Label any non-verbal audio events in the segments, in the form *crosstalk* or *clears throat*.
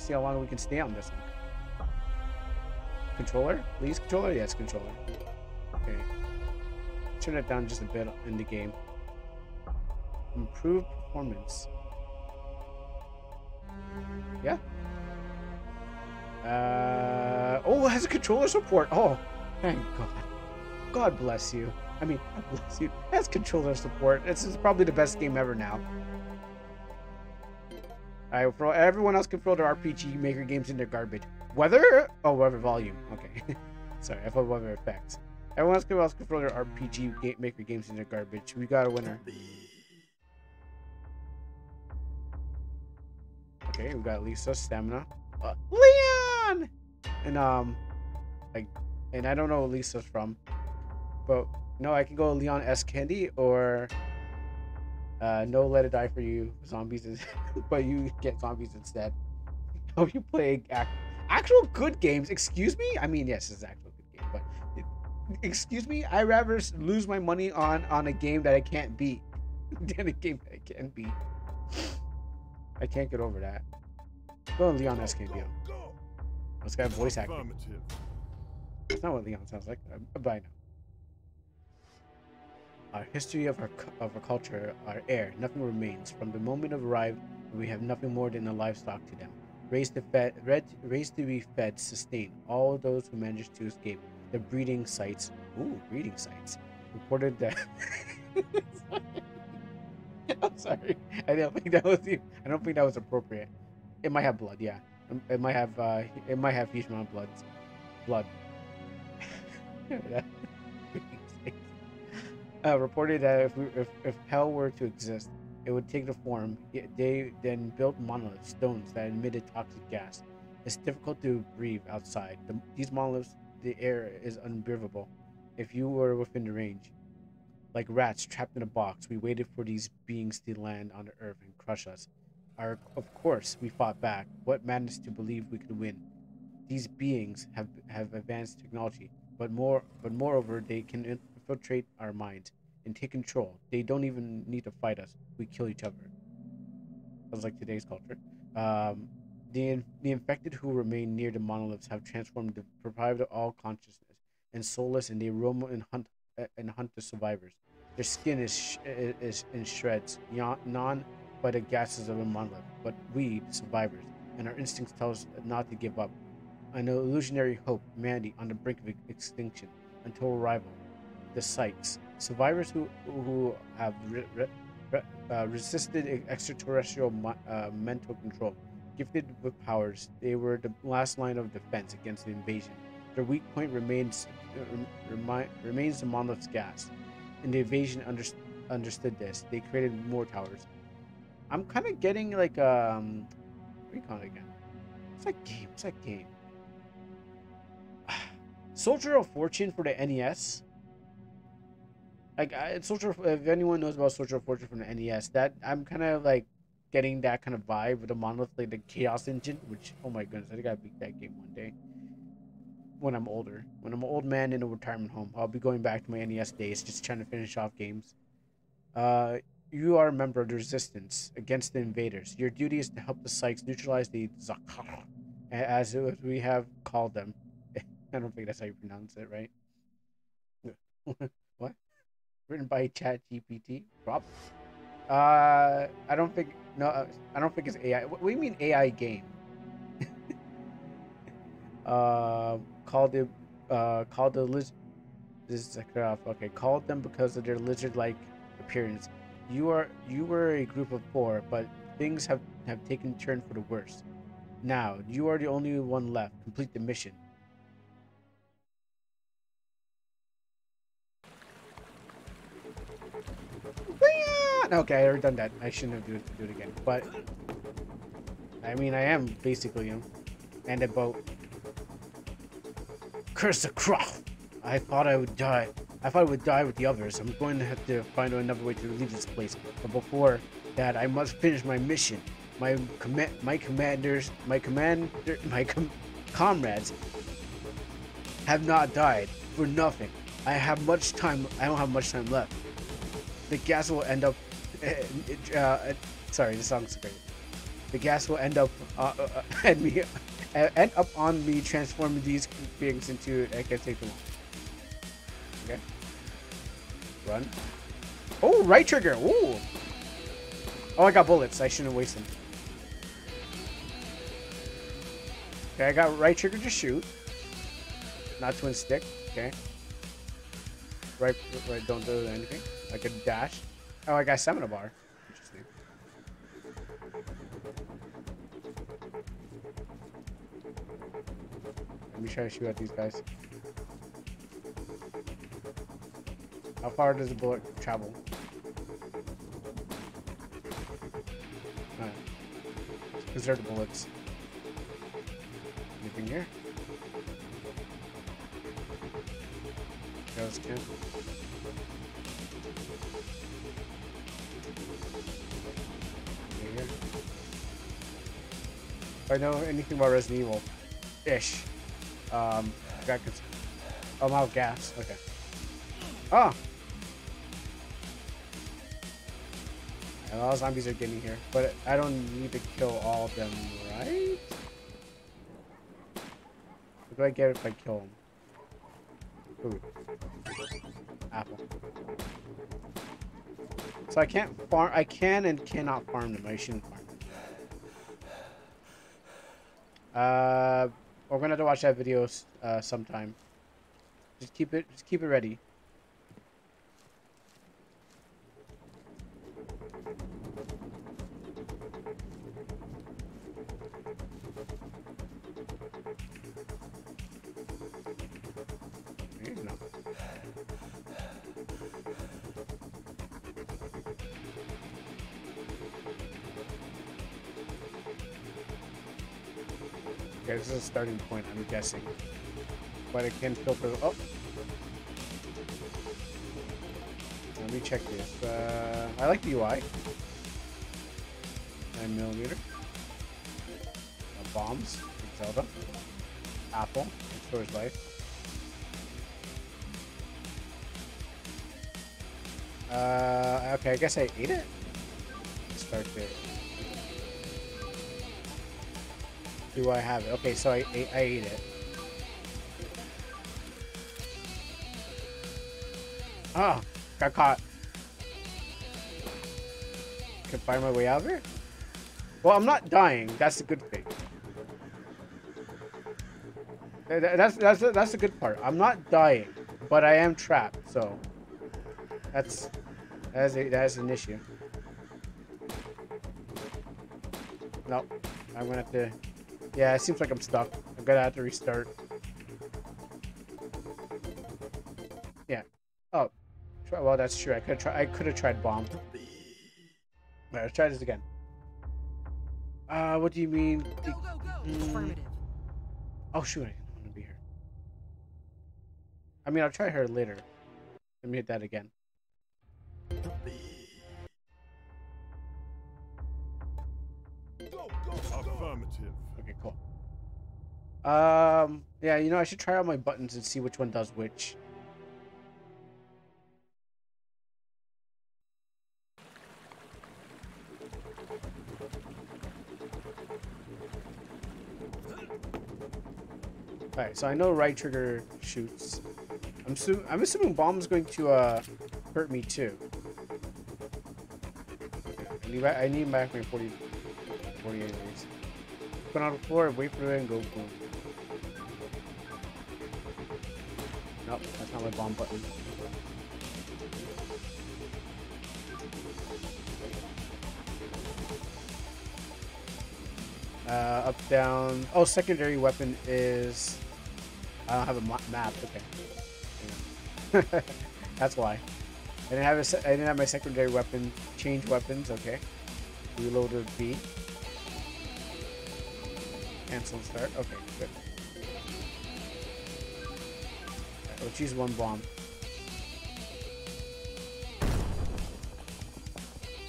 Let's see how long we can stay on this one. Controller? Please, controller? Yes, controller. Okay. Turn it down just a bit in the game. Improve performance. Yeah. Uh, oh, it has a controller support. Oh, thank God. God bless you. I mean, *laughs* God bless you. It has controller support. This is probably the best game ever now. Alright, for everyone else can throw their RPG Maker games in their garbage. Weather? Oh, weather volume. Okay. *laughs* Sorry, I thought weather effects. Everyone else can, else can throw their RPG game Maker games in their garbage. We got a winner. Okay, we got Lisa, stamina. Uh, Leon! And, um, like, and I don't know where Lisa's from, but no, I can go Leon S. Kennedy or uh, No Let It Die for You zombies, is, *laughs* but you get zombies instead. *laughs* Hope you play act, actual good games. Excuse me? I mean, yes, it's actual good game, but it, excuse me? I rather lose my money on on a game that I can't beat *laughs* than a game that I can't beat. I can't get over that. Go Leon. Kennedy. This guy voice acting. That's not what Leon sounds like, but I know. Our history of our, of our culture, our air, nothing remains. From the moment of arrival, we have nothing more than the livestock to them. Raised to, fed, red, raised to be fed, sustained. All those who managed to escape. The breeding sites, ooh, breeding sites, reported that. *laughs* I'm sorry. I don't think that was. I don't think that was appropriate. It might have blood, yeah. It might have. Uh, it might have huge amount of blood. Blood. *laughs* uh, reported that if, we, if, if hell were to exist, it would take the form. They then built monoliths, stones that emitted toxic gas. It's difficult to breathe outside. The, these monoliths, the air is unbreathable if you were within the range. Like rats trapped in a box, we waited for these beings to land on the earth and crush us. Our, of course, we fought back. What madness to believe we could win. These beings have, have advanced technology, but more, but moreover, they can infiltrate our minds and take control. They don't even need to fight us. We kill each other. Sounds like today's culture. Um, the, the infected who remain near the monoliths have transformed, deprived of all consciousness and soulless, and they roam and hunt and hunt the survivors. Their skin is is in shreds, gnawn by the gases of a monolith. But we, the survivors, and our instincts tell us not to give up. An illusionary hope, humanity on the brink of extinction until arrival. The sites. Survivors who who have re, re, uh, resisted extraterrestrial uh, mental control, gifted with powers, they were the last line of defense against the invasion. Their weak point remains remi, remains the monolith's gas. And the invasion under, understood this. They created more towers. I'm kind of getting like um, what do you call it again? What's that game? What's that game? *sighs* Soldier of Fortune for the NES. Like Soldier, if anyone knows about of Fortune from the NES, that I'm kind of like getting that kind of vibe with the monolith, like the Chaos Engine. Which, oh my goodness, I gotta beat that game one day. When I'm older, when I'm an old man in a retirement home, I'll be going back to my NES days, just trying to finish off games. Uh, you are a member of the resistance against the invaders. Your duty is to help the Psyches neutralize the Zakar, as we have called them. *laughs* I don't think that's how you pronounce it, right? *laughs* Written by Chat GPT? Uh, I don't think. No, uh, I don't think it's AI. What, do you mean AI game? *laughs* uh, called the uh called the lizard. This is okay. Called them because of their lizard-like appearance you are you were a group of four, but things have, have taken turn for the worse. Now, you are the only one left. Complete the mission. Okay, I already done that. I shouldn't have do it, do it again. But, I mean, I am basically, know, and a boat. Curse the croft! I thought I would die. I thought I would die with the others. I'm going to have to find another way to leave this place. But before that, I must finish my mission. My command, my commanders, my commander, *laughs* my com comrades have not died for nothing. I have much time. I don't have much time left. The gas will end up. *laughs* Uh, uh, sorry, the song's great. the gas will end up uh, uh, uh, *laughs* and me uh, end up on me transforming these things into. I can't take them all. Okay. Run. Oh, right trigger. Ooh. Oh, I got bullets. I shouldn't waste them. Okay, I got right trigger to shoot. Not twin stick. Okay. Right, right. Don't do anything. I could dash. Oh, I got stamina bar. Interesting. Let me try to shoot at these guys. How far does the bullet travel? Alright. Conserve the bullets. Anything here? Ghost camp. Anything I know anything about Resident Evil, ish. Um, I got cons- oh, I'm out of gas. Okay. Ah. A lot of zombies are getting here, but I don't need to kill all of them, right? What do I get if I kill them? Food. Apple. So I can't farm. I can and cannot farm them. I shouldn't farm Uh, we're gonna have to watch that video uh, sometime. Just keep it. Just keep it ready. A starting point, I'm guessing. But it can filter. Oh! Let me check this. Uh, I like the UI. 9 millimeter. Uh, bombs. Zelda. Apple. Restores life. Uh, okay, I guess I ate it. Start there. Do I have it? Okay, so I ate, I ate it. Oh, got caught. Can find my way out here? Well, I'm not dying. That's a good thing. Th- th- That's that's that's the good part. I'm not dying, but I am trapped. So that's that's a, that's an issue. Nope. I'm gonna have to. Yeah, it seems like I'm stuck. I'm gonna have to restart. Yeah. Oh. Try- Well, that's true. I could try. I could have tried bomb. Alright, let's try this again. Uh, what do you mean? Go, go, go! Mm. Affirmative. Oh shoot! I don't want to be here. I mean, I'll try her later. Let me hit that again. Affirmative. Cool. Um, yeah, you know, I should try out my buttons and see which one does which. Alright, so I know right trigger shoots. I'm, assu- I'm assuming bomb's going to uh, hurt me too. I need, I need back my 40, 48 days. Put on the floor, wait for it, and go boom. Nope, that's not my bomb button. Uh, up, down. Oh, secondary weapon is. I don't have a map. Okay. *laughs* That's why. I didn't have a I didn't have my secondary weapon. Change weapons. Okay. Reloader B. Cancel and start. Okay, good. Alright, let's use one bomb.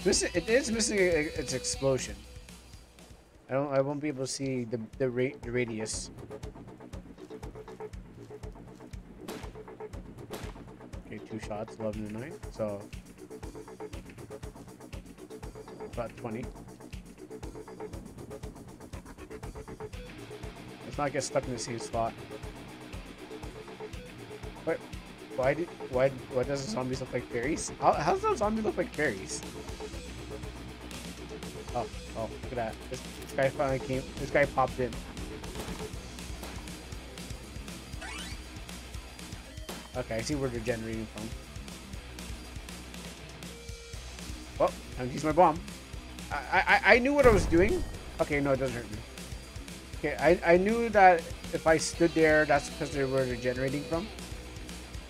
Missing, it is missing its explosion. I don't. I won't be able to see the the, ra- the radius. Okay, two shots, eleven to nine. So about twenty. Not get stuck in the same spot. What? Why did why why does the zombies look like fairies? How how does a zombie look like fairies? Oh oh look at that! This, this guy finally came. This guy popped in. Okay, I see where they're generating from. Well, time to use my bomb. I, I I knew what I was doing. Okay, no, it doesn't hurt me. Okay, I, I knew that if I stood there, that's because they were regenerating from.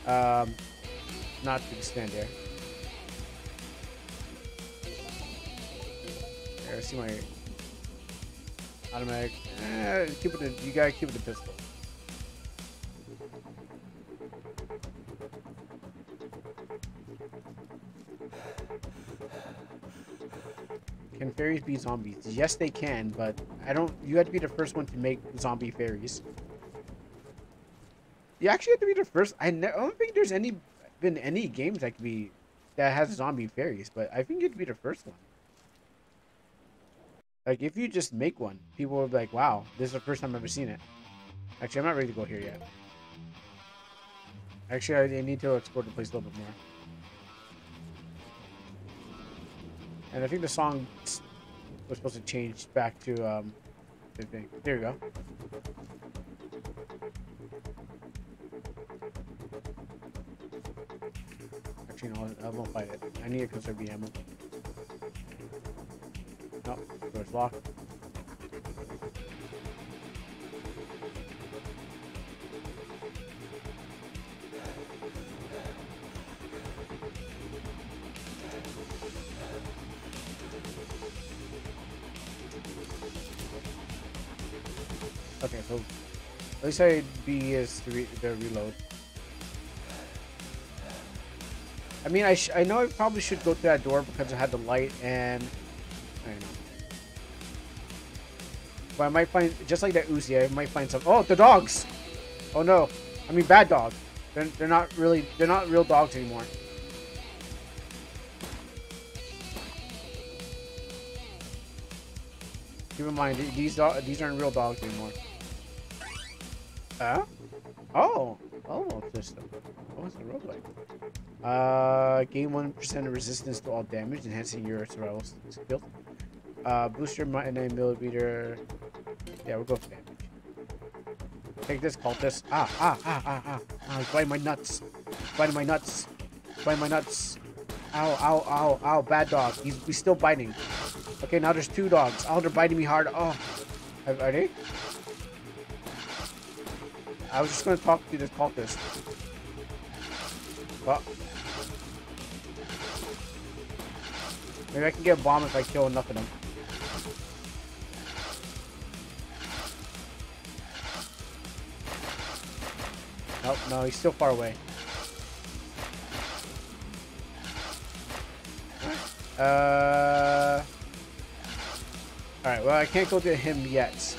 Um, not to stand there. I see my automatic. Eh, keep it. You gotta keep it a pistol. Fairies be zombies? Yes, they can, but I don't. You have to be the first one to make zombie fairies. You actually have to be the first. I, I don't think there's any been any games that can be that has zombie fairies, but I think you have to be the first one. Like if you just make one, people will be like, "Wow, this is the first time I've ever seen it." Actually, I'm not ready to go here yet. Actually, I need to explore the place a little bit more. And I think the song was supposed to change back to um. There you go. Actually, no, I won't fight it. I need to conserve the ammo. Nope, door's locked. Least I B is re the reload. I mean, I I know I probably should go through that door because I had the light and I don't know. But I might find just like that Uzi, I might find some. Oh, the dogs! Oh no, I mean bad dog. They're they're not really they're not real dogs anymore. Keep in mind these these aren't real dogs anymore. Huh? Oh, oh, system. Oh, it's a roguelike. Uh, gain one percent of resistance to all damage, enhancing your survival skill. Uh, boost your nine millimeter. Yeah, we'll go for damage. Take this, cultist. Ah, ah, ah, ah, ah. Ah, biting my nuts. Biting my nuts. Biting my nuts. Ow, ow, ow, ow. Bad dog. He's, he's still biting. Okay, now there's two dogs. Oh, they're biting me hard. Oh. Are they? I was just gonna talk to this cultist. Well, maybe I can get a bomb if I kill enough of them. Nope, no, he's still far away. Uh. Alright, well, I can't go to him yet.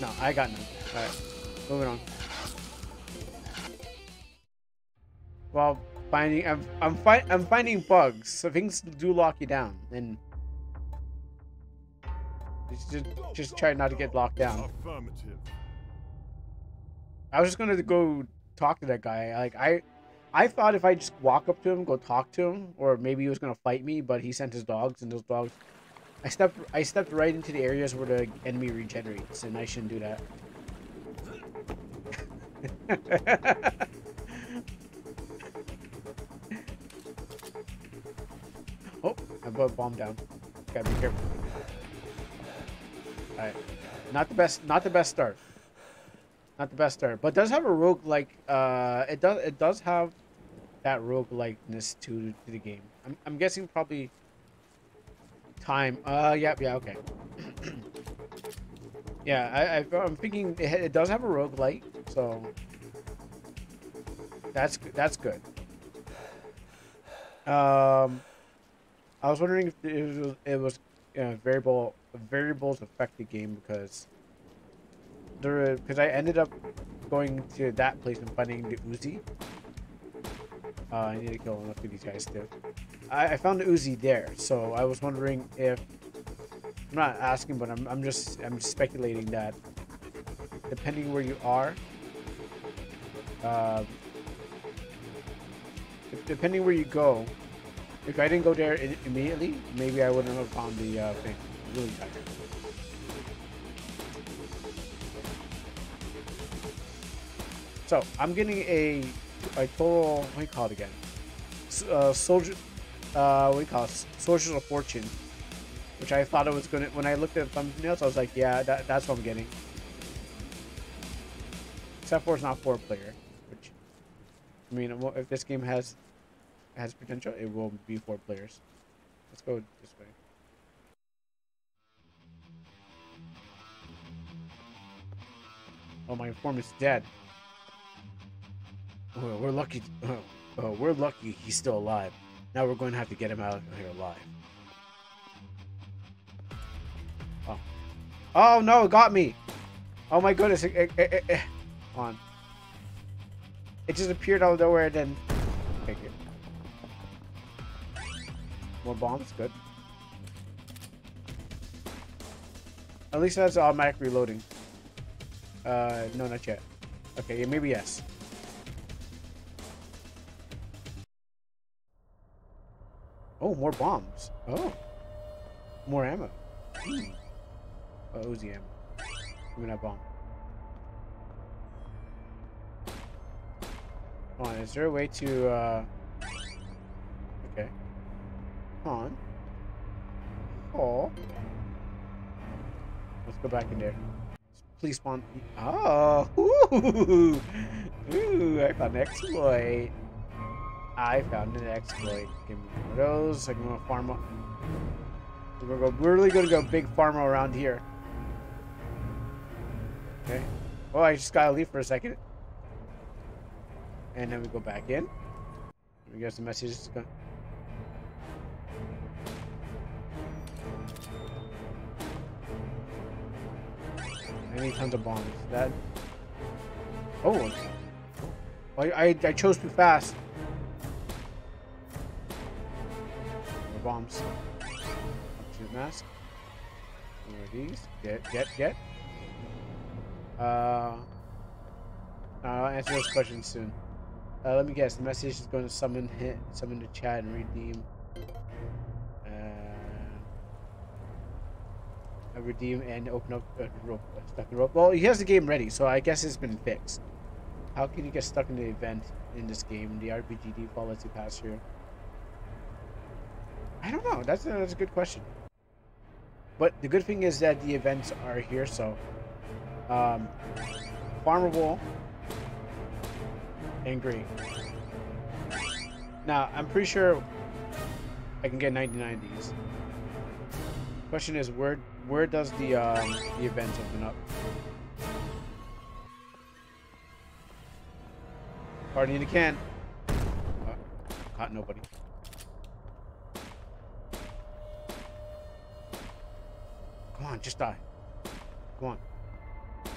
No, I got none. Alright, moving on. Well, finding I'm I'm fi I'm finding bugs, so things do lock you down, and just just try not to get locked down. I was just gonna go talk to that guy. Like I, I thought if I just walk up to him, go talk to him, or maybe he was gonna fight me, but he sent his dogs, and those dogs I stepped I stepped right into the areas where the enemy regenerates, and I shouldn't do that. *laughs* oh, I put bomb down. Gotta be careful. Alright. Not the best not the best start. Not the best start. But does have a rogue like uh it does it does have that rogue likeness to, to the game. I'm I'm guessing probably Time. Uh, yep, yeah, okay. *clears throat* yeah, I, I, am thinking it, it does have a roguelite, so that's that's good. Um, I was wondering if it was, it was you know, variable variables affect the game because there because I ended up going to that place and finding the Uzi. Uh, I need to kill enough of these guys too. I, I found the Uzi there, so I was wondering if I'm not asking, but I'm, I'm just I'm speculating that depending where you are, uh, depending where you go, if I didn't go there immediately, maybe I wouldn't have found the uh, thing. Really tired. So I'm getting a a total what do you call it again? Uh, soldier, uh, what do you call it? Soldiers of Fortune, which I thought it was gonna. When I looked at the thumbnails, I was like, yeah, that, that's what I'm getting. Except for it's not four player, which I mean, if this game has has potential, it will be four players. Let's go this way. Oh, my informant's dead. We're lucky. Oh, we're lucky he's still alive. Now we're going to have to get him out of here alive. Oh. Oh no, it got me. Oh my goodness. It, it, it, on. It just appeared out of nowhere and then... It. More bombs, good. At least that's automatic reloading. Uh, no, not yet. Okay, maybe yes. Oh, more bombs. Oh. More ammo. Hmm. Oh, Uzi ammo. Give me that bomb. Come on, is there a way to, uh... Okay. Come on. Oh. Let's go back in there. Please spawn. Oh! Ooh! *laughs* Ooh, I found an exploit. I found an exploit. Give me one of those. I'm gonna farm up. We're, gonna go, we're really gonna go big farmer around here. Okay. Oh, I just gotta leave for a second. And then we go back in. We get some messages. I need tons of bombs. That. Oh. I, I, I chose too fast. Bombs. Mask. One of these. Get, get, get. Uh, I'll answer those questions soon. Uh, let me guess. The message is going to summon hit, summon the chat, and redeem. Uh, redeem and open up uh, rope, uh, stuck in rope. Well, he has the game ready, so I guess it's been fixed. How can you get stuck in the event in this game? The RPG default lets you pass through. I don't know. That's a, that's a good question. But the good thing is that the events are here, so um, farmable and green. Now, I'm pretty sure I can get 99 of these. Question is, where where does the um, the events open up? Party in the can. Oh, caught nobody. Come on, just die. Come on. There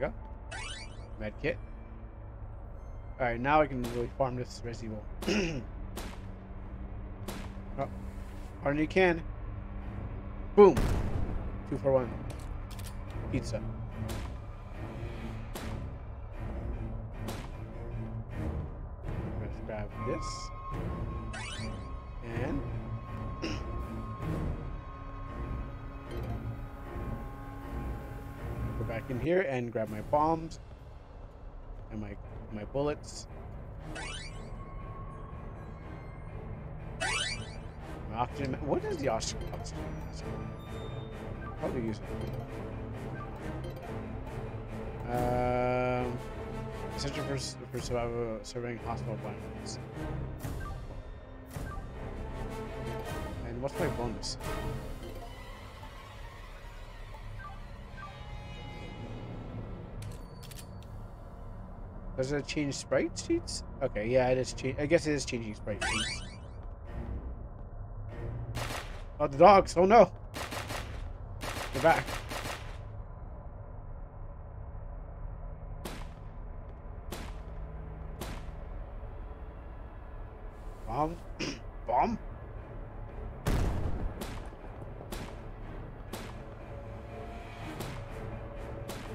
you go. Med kit. Alright, now I can really farm this Resident Evil. *clears throat* oh, harder you can. Boom. Two for one. Pizza. Let's grab this. Here and grab my bombs and my my bullets. My oxygen. What is the oxygen? Probably use it. Um, essential for for survival, surveying hospital environments. And what's my bonus? Does it change sprite sheets? Okay, yeah, it is. I guess it is changing sprite sheets. Oh, the dogs! Oh no! They're back. bomb. *clears throat* bomb?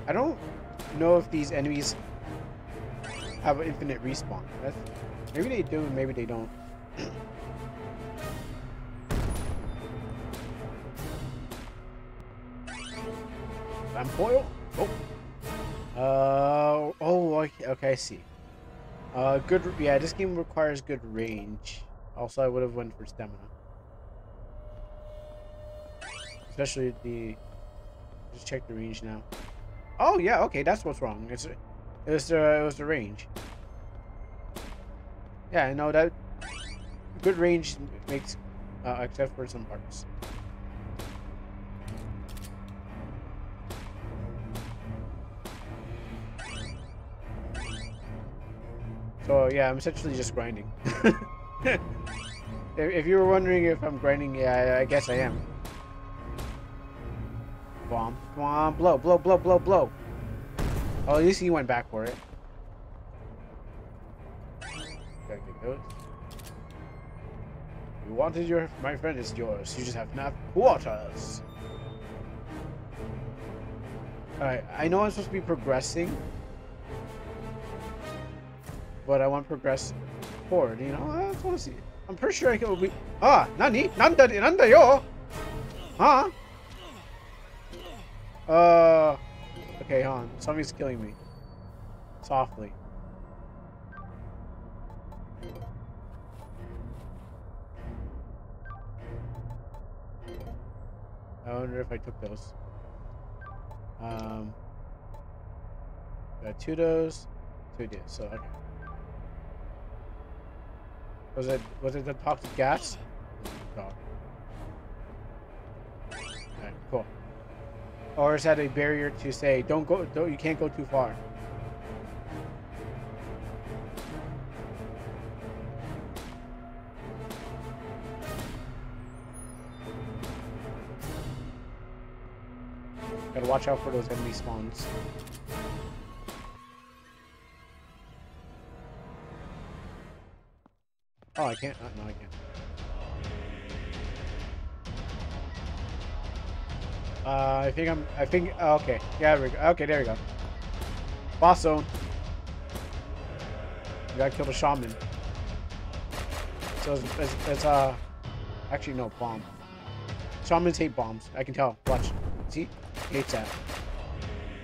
I don't know if these enemies have an infinite respawn. That's, maybe they do, maybe they don't. *clears throat* I'm. Oh. Uh oh. Okay, okay, I see. Uh, good. Yeah, this game requires good range. Also, I would have went for stamina, especially the. Just check the range now. Oh yeah, okay, that's what's wrong. It's it was the it was the range. Yeah, I know that good range makes uh, except for some parts. So yeah, I'm essentially just grinding. *laughs* if, if you were wondering if I'm grinding, yeah, I guess I am. Bomb, bomb, blow, blow, blow, blow, blow. Oh, at least he went back for it. Gotta get those. You wanted your, my friend is yours. You just have enough quarters. Alright, I know I'm supposed to be progressing, but I want to progress forward. You know, I just want to see. I'm pretty sure I can. Be, ah, nani, nanda, nanda yo. Huh? Uh. Okay, hon. Somebody's killing me. Softly. I wonder if I took those. Um, got two those, two did. So okay. Was it was it the toxic gas? No. Alright, cool. Or is that a barrier to say don't go don't you can't go too far? Gotta watch out for those enemy spawns. Oh, I can't. Uh, no, I can't. Uh, I think I'm. I think. Oh, okay. Yeah. There we go. Okay. There we go. Boss zone. You gotta kill the shaman. So it's, it's, it's uh, actually no bomb. Shamans hate bombs. I can tell. Watch. See? He hates that.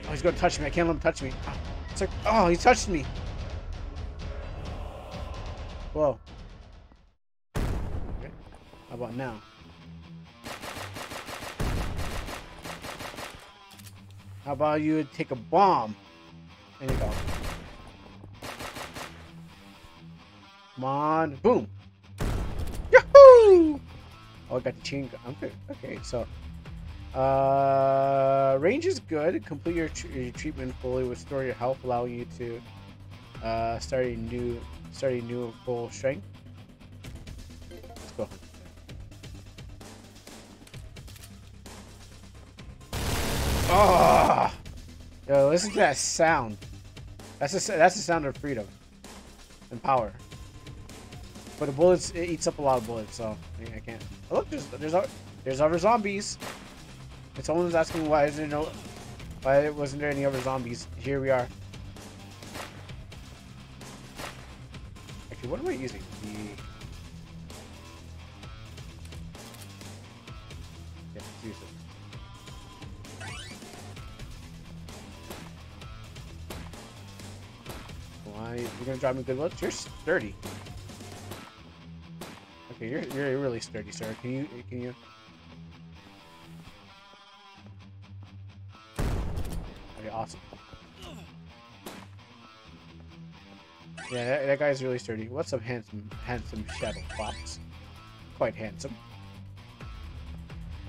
Oh, he's gonna touch me. I can't let him touch me. It's like, oh, he touched me. Whoa. Okay. How about now? How about you take a bomb? There you go. Come on. Boom. Yahoo! Oh, I got the chain gun. Okay, okay, so uh, range is good. Complete your, tr your, treatment fully. Restore your health, allowing you to uh, start a new, start a new full strength. Oh! Yo, listen to that sound. That's a, that's the sound of freedom and power. But the bullets, it eats up a lot of bullets, so I can't. Oh, look, there's there's there's other zombies. And someone was asking why is there no, why wasn't there any other zombies? Here we are. Actually, what am I using? The Me good looks? You're sturdy. Okay, you're you're really sturdy, sir. Can you can you? Okay, awesome. Yeah, that, that guy's really sturdy. What's a handsome handsome shadow fox? Quite handsome.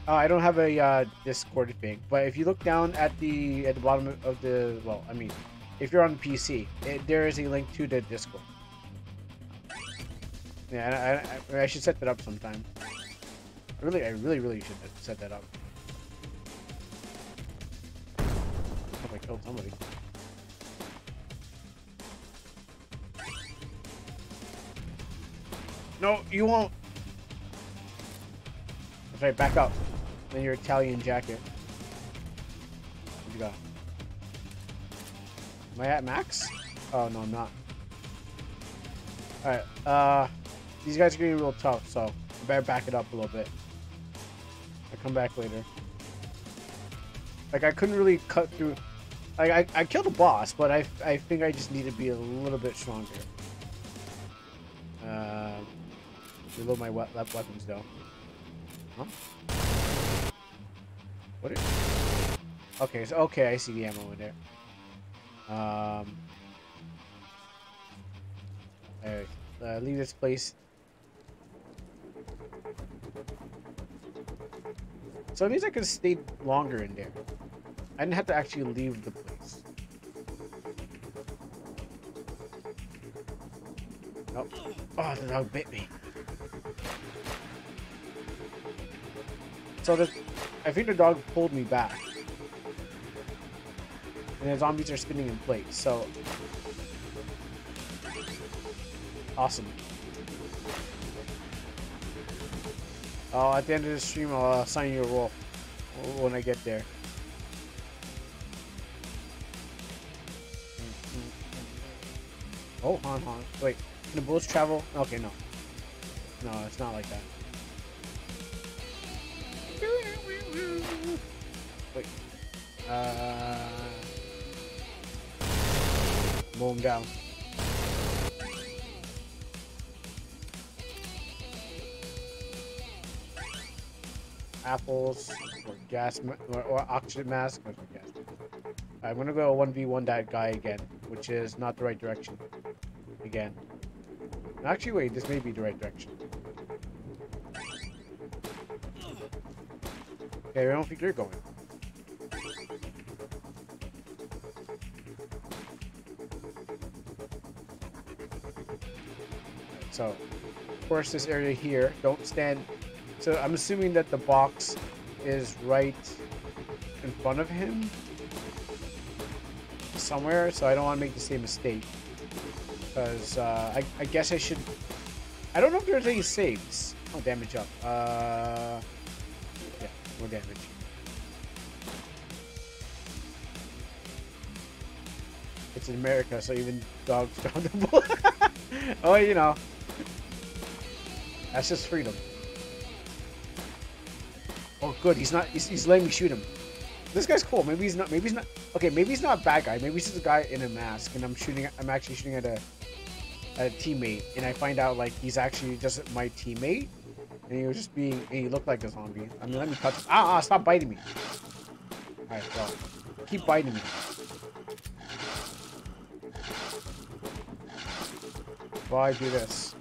Oh, I don't have a uh, Discord thing, but if you look down at the at the bottom of the well, I mean, if you're on PC, it, there is a link to the Discord. Yeah, I, I, I, should set that up sometime. I really, I really, really should set that up. I hope I killed somebody. No, you won't. That's right, back up. Then your Italian jacket. What you got? Am I at max? Oh, no, I'm not. Alright, uh, these guys are getting real tough, so I better back it up a little bit. I'll come back later. Like, I couldn't really cut through... Like, I, I killed the boss, but I, I think I just need to be a little bit stronger. Uh, reload my we weapons, though. Huh? What is... Okay, so, okay, I see the ammo in there. Um... Alright, uh, leave this place. So it means I could stay longer in there. I didn't have to actually leave the place. Oh, oh the dog bit me. So the, I think the dog pulled me back. And the zombies are spinning in place, so... Awesome. Oh, at the end of the stream, I'll assign you a role when I get there. Oh, hon, hon. Wait, can the bullets travel? Okay, no. No, it's not like that. Wait. Uh... Mow down. apples or gas or, or, oxygen mask. I'm gonna go 1v1 that guy again, which is not the right direction. Again. Actually, wait, this may be the right direction. Okay, I don't think you're going. So, of course, this area here, don't stand so I'm assuming that the box is right in front of him somewhere, so I don't want to make the same mistake. Because uh, I, I guess I should... I don't know if there's any saves. Oh, damage up. Uh, yeah, more damage. It's in America, so even dogs *laughs* don't. *laughs* oh, you know. That's just freedom. Oh, good. He's not. He's, he's letting me shoot him. This guy's cool. Maybe he's not. Maybe he's not. Okay, maybe he's not a bad guy. Maybe he's just a guy in a mask, and I'm shooting. I'm actually shooting at a, at a teammate, and I find out like he's actually just my teammate, and he was just being. And he looked like a zombie. I mean, let me touch. Ah, ah! Stop biting me. All right, well, keep biting me. Why do this?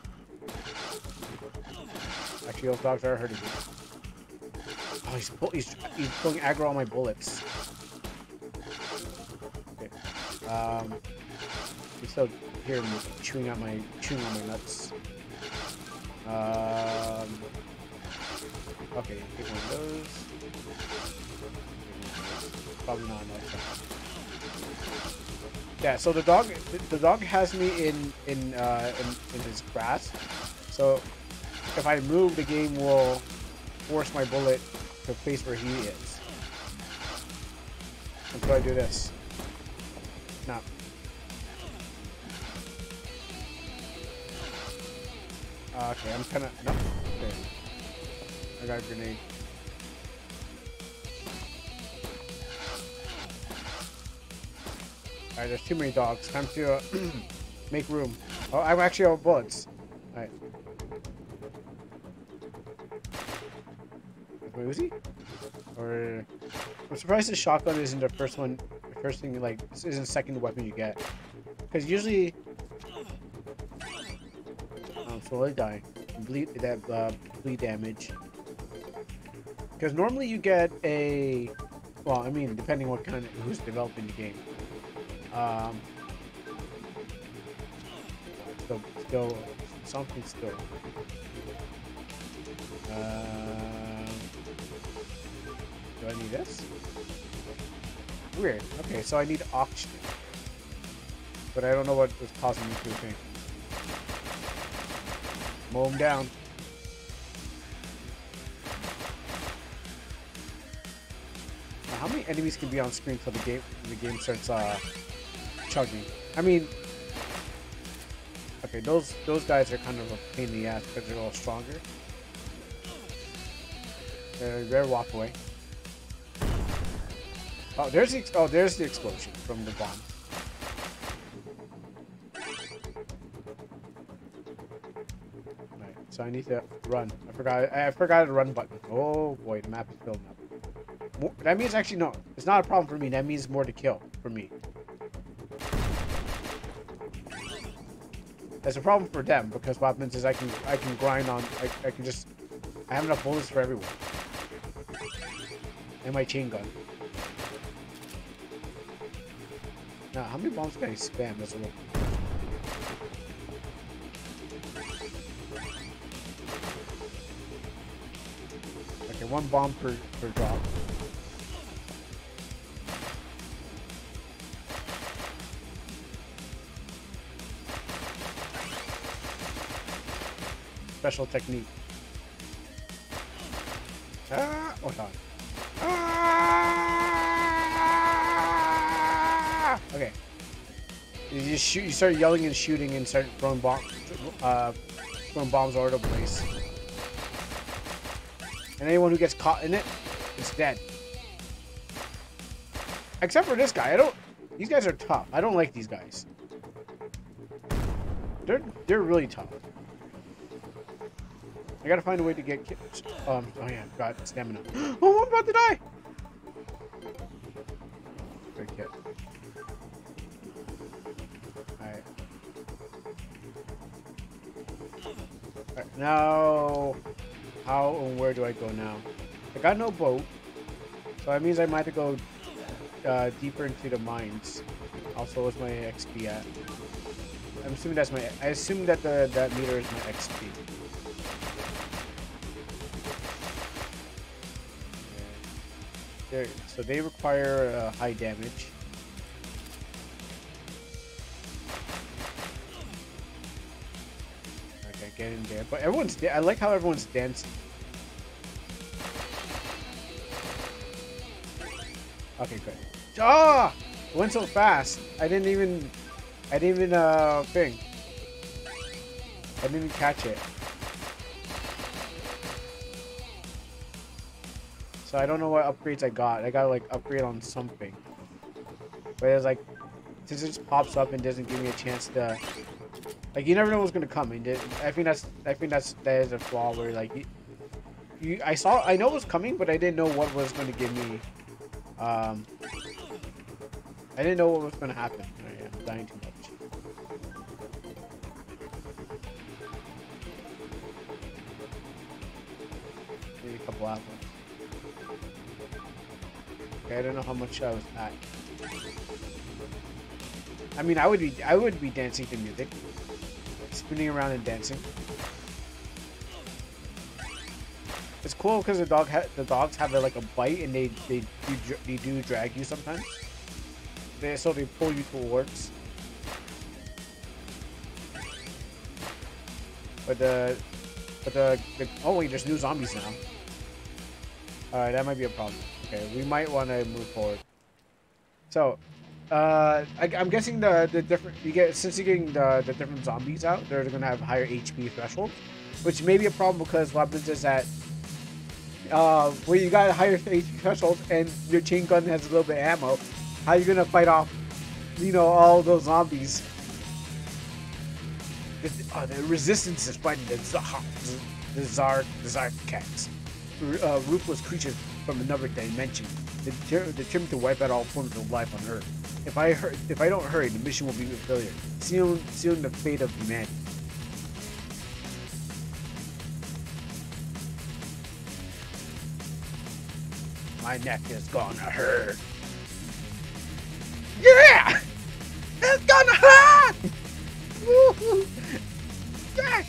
Those dogs are hurting me. Oh, he's, he's, he's pulling aggro on my bullets. Okay. Um, you still hear me chewing on my chewing on my nuts. Um, okay, take one of those. Probably not enough. Yeah, so the dog, the dog has me in in uh, in, in his grasp. So if I move, the game will force my bullet to face where he is. Until I do this. No. Okay, I'm kinda... No. Okay. I got a grenade. Alright, there's too many dogs. Time to uh, *clears throat* make room. Oh, I'm actually out of bullets. Alright. Uzi? Or I'm surprised the shotgun isn't the first one, the first thing like this isn't the second weapon you get. Because usually, I'm slowly dying. Bleed that uh, bleed damage. Because normally you get a, well, I mean, depending what kind of who's developing the game. Um, still, still, something still. Uh. Do I need this? Weird. Okay, so I need oxygen. But I don't know what is causing me to think. Mow him down. Now, how many enemies can be on screen till the game the game starts uh, chugging? I mean, okay, those those guys are kind of a pain in the ass because they're a little stronger. They're, they're walk away. Oh, there's the oh, there's the explosion from the bomb. So I need to run. I forgot. I forgot the run button. Oh boy, the map is filling up. More, that means actually no, it's not a problem for me. That means more to kill for me. That's a problem for them because what happens is I can I can grind on. I, I can just I have enough bullets for everyone. And my chain gun. Now, how many bombs can I spam as well? Okay, one bomb per, per drop. Special technique. Ah! Oh, God. Ah! Okay. You just shoot. You start yelling and shooting and start throwing bombs, uh, throwing bombs all over the place. And anyone who gets caught in it is dead. Except for this guy. I don't. These guys are tough. I don't like these guys. They're they're really tough. I gotta find a way to get. Um, oh yeah, got stamina. *gasps* Oh, I'm about to die! Now... How and where do I go now? I got no boat. So that means I might have to go uh, deeper into the mines. Also, what's my XP at? I'm assuming that's my... I assume that the that meter is my XP. So they require uh, high damage. In there. But everyone's. I like how everyone's dancing. Okay, good. Ah! It went so fast. I didn't even. I didn't even uh thing. I didn't even catch it. So I don't know what upgrades I got. I got like upgrade on something. But it's like, since it just pops up and doesn't give me a chance to, like you never know what's gonna come. I think that's I think that's that is a flaw where like you, you I saw I know it was coming, but I didn't know what was gonna give me. Um, I didn't know what was gonna happen. I'm dying too much. Maybe a couple apples. Okay, I don't know how much I was at. I mean, I would be I would be dancing to music, spinning around and dancing. It's cool because the dog the dogs have a, like a bite and they they do, they do drag you sometimes. They so they pull you towards. But the but the, the oh wait, there's new zombies now. Alright, that might be a problem. Okay, we might want to move forward. So, uh, I, am guessing the the different you get since you're getting the the different zombies out, they're gonna have higher HP threshold, which may be a problem because what happens is that uh, where you got a higher *laughs* HP threshold and your chain gun has a little bit of ammo, how are you gonna fight off, you know, all those zombies? The, uh, the resistance is fighting the Zar, the Zar, the Zar cats, uh, ruthless creatures from another dimension, determined to wipe out all forms of life on Earth. If I hur- if I don't hurry, the mission will be a failure, sealing, sealing the fate of humanity. My neck is gonna hurt. Yeah! It's gonna hurt! yeah!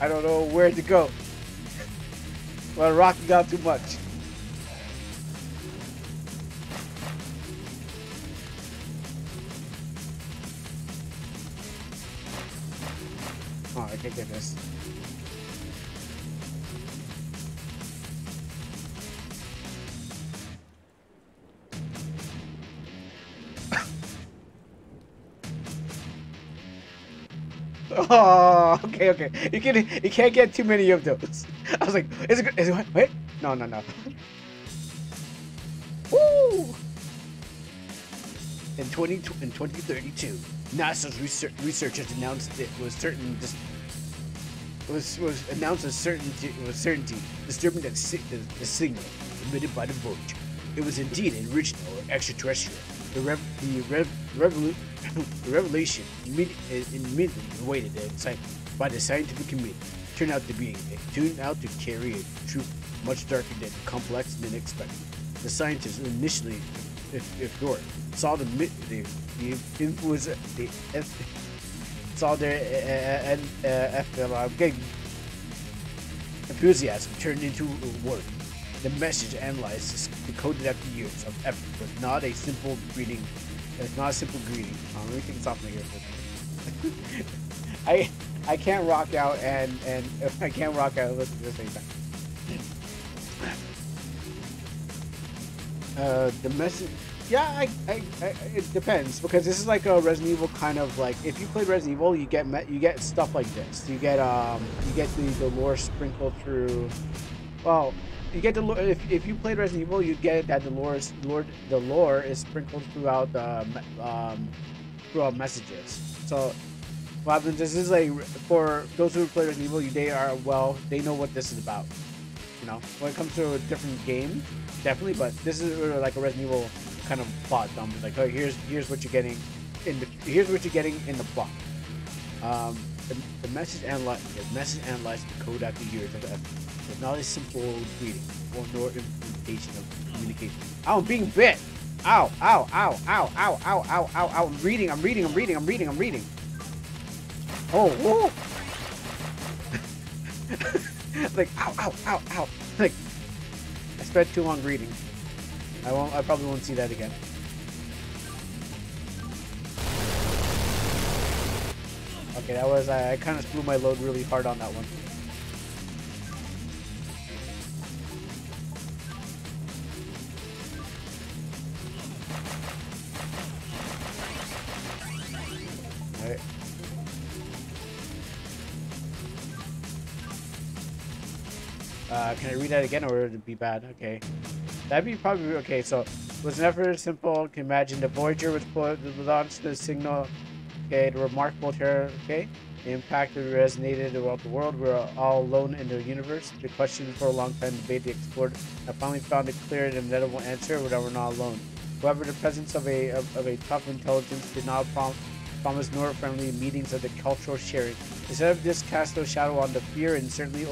I don't know where to go. Well, rocking out too much. I can't get this. Oh, okay, okay. You can you can't get too many of those. *laughs* I was like, is it? Is it? Wait, no, no, no. *laughs* Woo! In 20 in 2032, NASA's research, researchers announced it was certain was was announced a certainty with certainty disturbing the, the, the signal emitted by the Voyager. It was indeed an original or extraterrestrial. The rev, the rev, revolu, *coughs* the revelation immediately awaited the excitement by the scientific community turned out to be turned out to carry a truth much darker than complex than expected. The scientists initially ignored saw the the, the influence the saw their uh, uh, uh, enthusiasm turned into work. The message analyzed decoded after years of effort was not a simple greeting. It's not a simple greeting. Um, let me take this off my earbuds. I I can't rock out and and *laughs* I can't rock out, listen to the same Uh, the message yeah, I, I, I, it depends because this is like a Resident Evil kind of like if you play Resident Evil, you get met, you get stuff like this. You get um, you get the, the lore sprinkled through. Well, you get the lore if, if you played Resident Evil, you get that the lore is lore the lore is sprinkled throughout the um, throughout messages. So what happens? This is like for those who play Resident Evil, they are well, they know what this is about. You know, when it comes to a different game, definitely. But this is like a Resident Evil kind of plot dump. Like, oh, here's here's what you're getting in the here's what you're getting in the plot. Um, the, the message analyzed the message analyzed the code after years of effort. It's not a simple reading or nor implementation of communication. Oh, I'm being bit. Ow, ow, ow, ow, ow, ow, ow, ow, ow. I'm reading, I'm reading, I'm reading, I'm reading, I'm reading. Oh, whoa. *laughs* like, ow, ow, ow, ow. I spent too long reading. I won't. I probably won't see that again. Okay, that was. I, I kind of blew my load really hard on that one. Uh, can I read that again or would it be bad? Okay. That'd be probably okay. So it was never simple. Can imagine the Voyager was put launched the signal. Okay, the remarkable terror. Okay, the impact that resonated throughout the world. We're all alone in the universe. The question for a long time debated, explored. I finally found a clear and inevitable answer. That we're not alone. However, the presence of a of, of a tough intelligence did not prom- promise nor friendly meetings of the cultural sharing. Instead of this, cast a shadow on the fear and certainly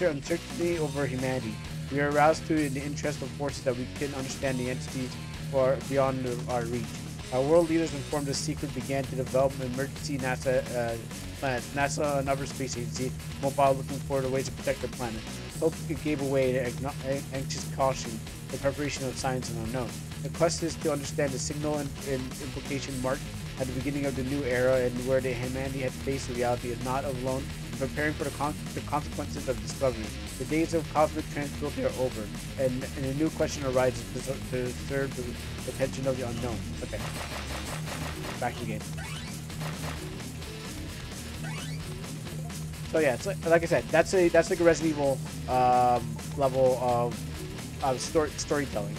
uncertainty over humanity. We are aroused to the interest of forces that we can understand the entities far beyond our reach. Our world leaders informed us secret began to develop an emergency NASA uh, planets. NASA and other space agency mobile looking for ways to protect the planet. Hope gave away to anxious caution, the preparation of science and unknown. The quest is to understand the signal and, and implication marked at the beginning of the new era and where the humanity had faced the reality is not alone in preparing for the, con- the consequences of discovery. The days of cosmic tranquility are over, and, and a new question arises to, to serve the attention of the unknown. Okay. Back again. So yeah, like, like, I said, that's a that's like a Resident Evil um, level of, of story, storytelling.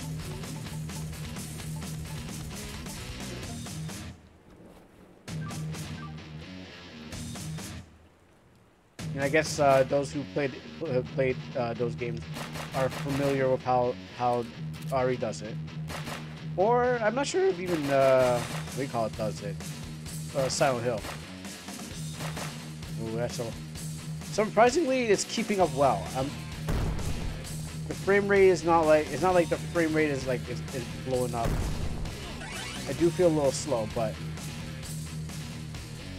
And I guess uh, those who played have played uh, those games are familiar with how how RE does it. Or I'm not sure if even uh, you call it does it. Uh, Silent Hill. Ooh, that's so. Surprisingly, it's keeping up well. Um, the frame rate is not like it's not like the frame rate is like it's, it's blowing up. I do feel a little slow, but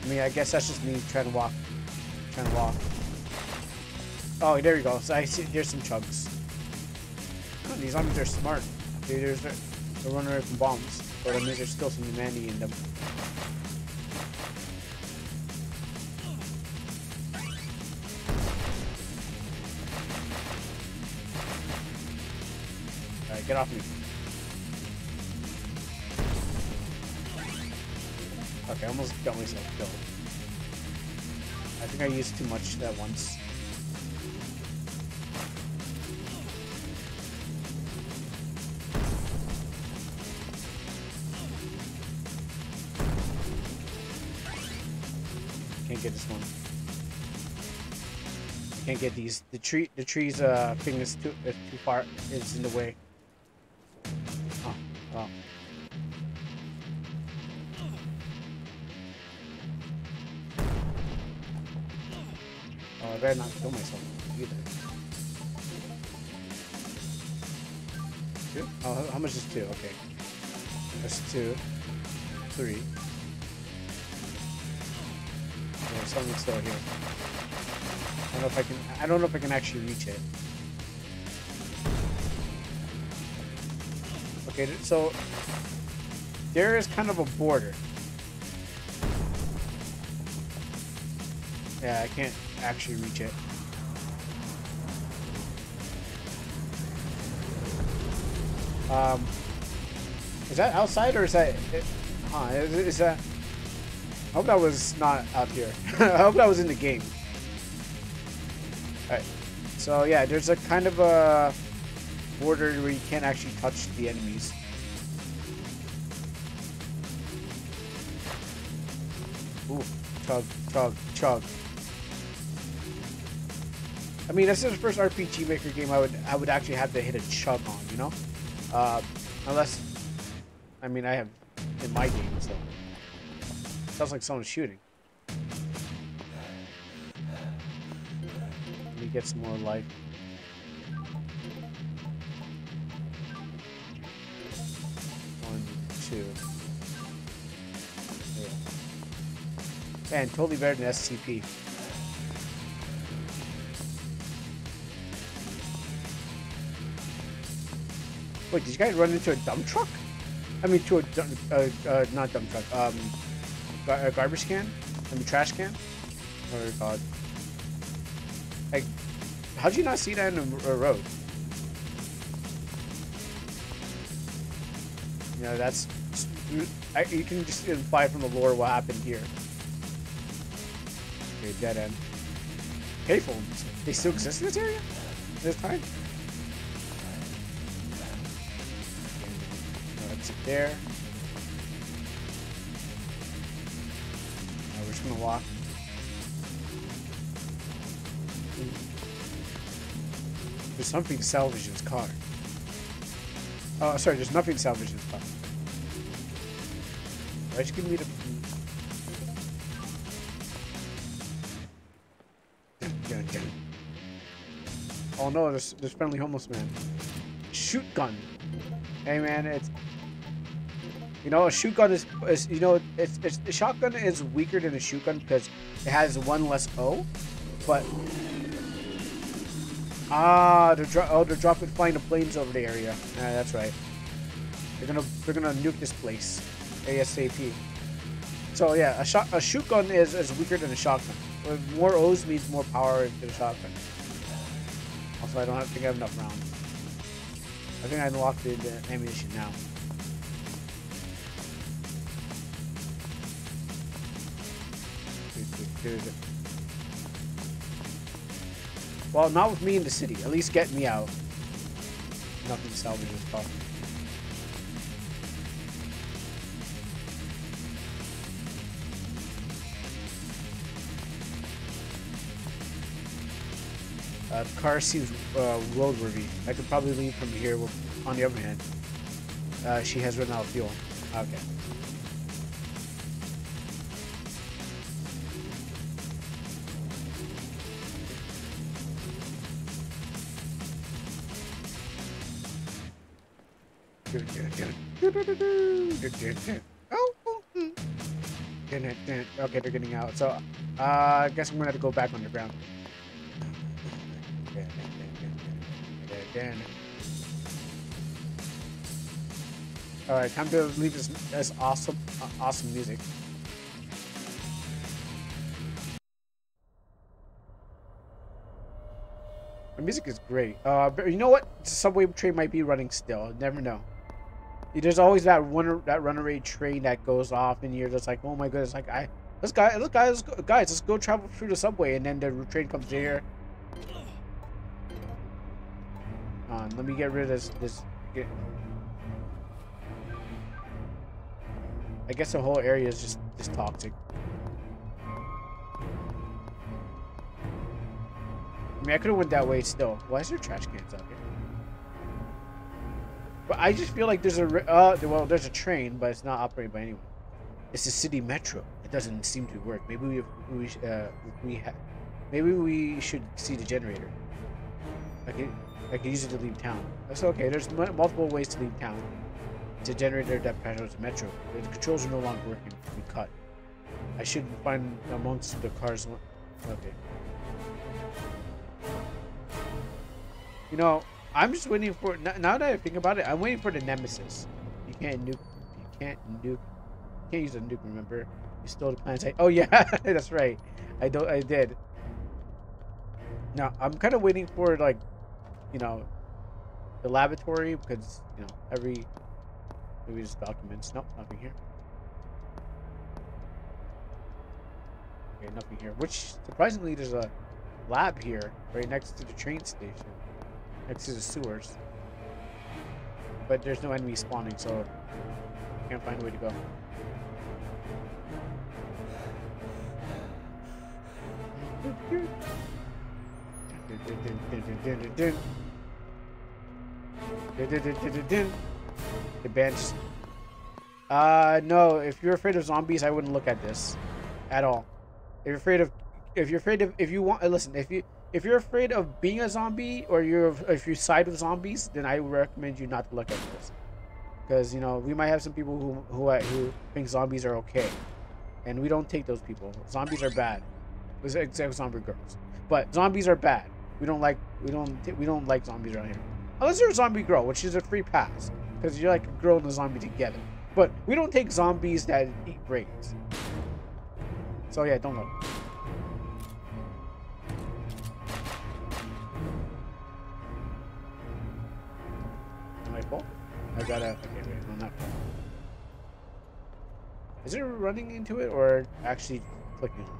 I mean, I guess that's just me trying to walk Trying to walk. Oh, there you go. So I see there's some chunks. Oh, these zombies are smart. They, there's they're, they're running away from bombs, but I mean, there's still some humanity in them. Alright, get off me. Okay, I almost got myself killed. I think I used too much at once. Can't get this one. Can't get these. The tree, the tree's uh thing is too is too far. Is in the way. Kill myself either. Two? Oh, how- how much is two? Okay. That's two. Three. There's something still here. I don't know if I can. I don't know if I can actually reach it. Okay, so there is kind of a border. Yeah, I can't actually reach it. Um, is that outside or is that? Huh? Is, is that? I hope that was not out here. *laughs* I hope that was in the game. Alright. So yeah, there's a kind of a border where you can't actually touch the enemies. Ooh, chug, chug, chug. I mean, this is the first RPG Maker game I would I would actually have to hit a chug on, you know? Uh, unless, I mean, I have in my game, so. Sounds like someone's shooting. Let me get some more life. One, two. Man, totally better than SCP. Wait, did you guys run into a dump truck? I mean, to a uh, uh, not dump truck, um, a garbage can? I mean, trash can? Oh god. Like, how'd you not see that in a, a road? You know, that's. I, you can just imply from the lore what happened here. Okay, dead end. Payphones. They still exist in this area? This time? There. We're just gonna walk. There's something to salvage in this car. Oh, sorry, there's nothing to salvage in this car. Why just give me the. Oh no, there's, there's friendly homeless man. Shoot gun. Hey man, it's you know a shoot gun is, is you know it's, it's shotgun is weaker than a shotgun because it has one less O, but ah they're dro- oh they're dropping flying the planes over the area. Ah, that's right. They're gonna they're gonna nuke this place ASAP. So yeah, a shot a shoot gun is, is weaker than a shotgun. More O's means more power to the shotgun. Also, I don't have, think I have enough rounds. I think I unlocked the ammunition now. Good. Well, not with me in the city. At least get me out. Nothing to salvage this car. Uh, the car seems uh, roadworthy. I could probably leave from here. On the other hand, uh, she has run out of fuel. Okay. Okay, they're getting out. So, uh, I guess I'm gonna have to go back underground. All right, time to leave this, this awesome, uh, awesome music. The music is great. Uh, but you know what? The subway train might be running still. Never know. There's always that one that runaway train that goes off, and you're just like, oh my goodness, like I, let's guys, let's guys, guys, let's go travel through the subway, and then the train comes here. On, let me get rid of this. This. Get, I guess the whole area is just just toxic. I mean, I could have went that way still. Why is there trash cans out here? But I just feel like there's a uh, well, there's a train, but it's not operated by anyone. It's the city metro. It doesn't seem to work. Maybe we we uh, we have maybe we should see the generator. I could I could use it to leave town. That's okay. There's multiple ways to leave town. The generator that powers the metro. The controls are no longer working. We cut. I should find amongst the cars. Okay. You know, I'm just waiting for. Now that I think about it, I'm waiting for the nemesis. You can't nuke. You can't nuke. You can't use a nuke. Remember, you stole the plan's. Oh yeah, *laughs* that's right. I don't. I did. Now I'm kind of waiting for like, you know, the laboratory because you know every maybe just documents. Nope, nothing here. Okay, nothing here. Which surprisingly, there's a lab here right next to the train station next to the sewers. But there's no enemy spawning, so can't find a way to go. The bench. Uh, no. If you're afraid of zombies, I wouldn't look at this, at all. If you're afraid of, if you're afraid of, if you want, listen. If you if you're afraid of being a zombie or you're if you side with zombies, then I recommend you not to look at this. Because you know we might have some people who who who think zombies are okay, and we don't take those people. Zombies are bad, except zombie girls. But zombies are bad. We don't like we don't we don't like zombies around here. Unless you're a zombie girl, which is a free pass, because you're like a girl and a zombie together. But we don't take zombies that eat brains. So yeah, don't look. I gotta. No, not. Is it running into it or actually clicking on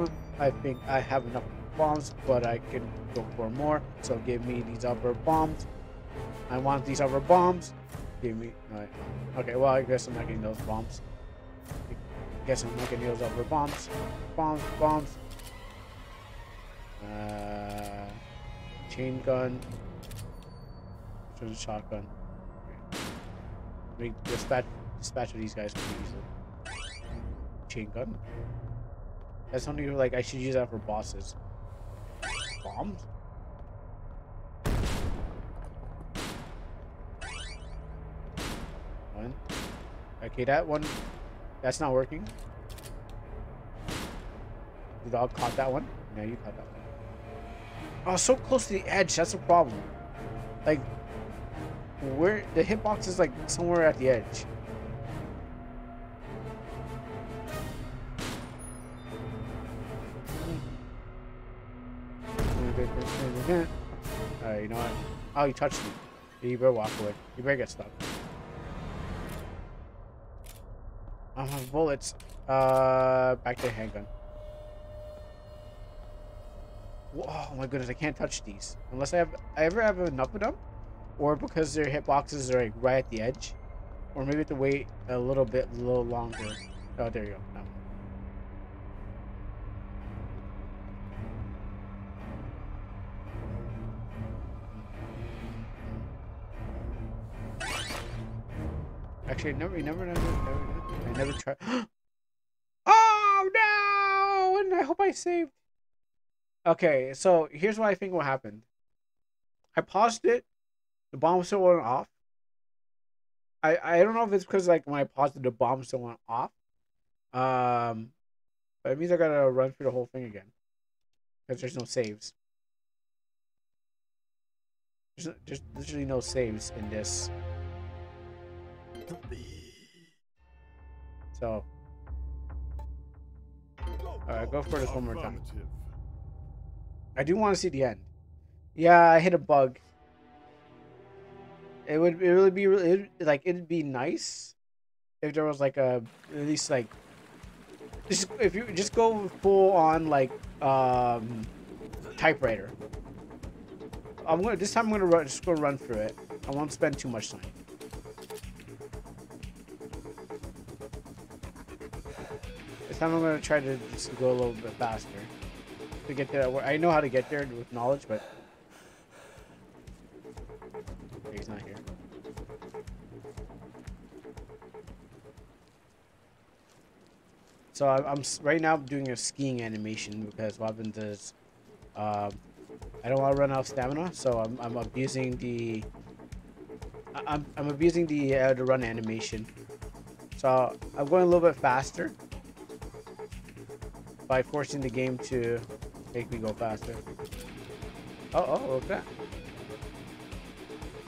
it? I think I have enough bombs, but I can go for more. So give me these other bombs. I want these other bombs. Give me. Right. Okay, well, I guess I'm not getting those bombs. I guess I'm not getting those other bombs. Bombs, bombs. Uh. Chain gun. Which a shotgun. Okay. dispatch dispatch of these guys pretty easily. Chain gun. That's something like I should use that for bosses. Bombs? One. Okay, that one that's not working. The dog caught that one. Yeah, you caught that one. Oh, so close to the edge. That's a problem. Like, where the hitbox is like somewhere at the edge. Alright, you know what? Oh, you touched me. You better walk away. You better get stuck. I have bullets. Uh, back to the handgun. Oh my goodness, I can't touch these. Unless I have I ever have enough of them. Or because their hitboxes are like right at the edge. Or maybe have to wait a little bit a little longer. Oh there you go. No. Actually, I never, never, never, never, I never tried. *gasps* oh no! And I hope I saved. Okay, so here's what I think what happened. I paused it. The bomb still went off. I I don't know if it's because like when I paused it, the bomb still went off. Um, but it means I gotta run through the whole thing again because there's no saves. There's, there's literally no saves in this. So. Alright, go for this one more time. I do want to see the end. Yeah, I hit a bug. It would it really be really like it'd be nice if there was like a at least like just if you just go full on like um typewriter. I'm gonna this time I'm gonna run, just go run through it. I won't spend too much time. This time I'm gonna try to just go a little bit faster to get there. I know how to get there with knowledge, but he's not here. So I- I'm right now doing a skiing animation because what happens is um, I don't want to run out of stamina, so I'm, I'm abusing the I'm, I'm abusing the uh, the run animation. So I'm going a little bit faster by forcing the game to make me go faster. Oh, oh, okay.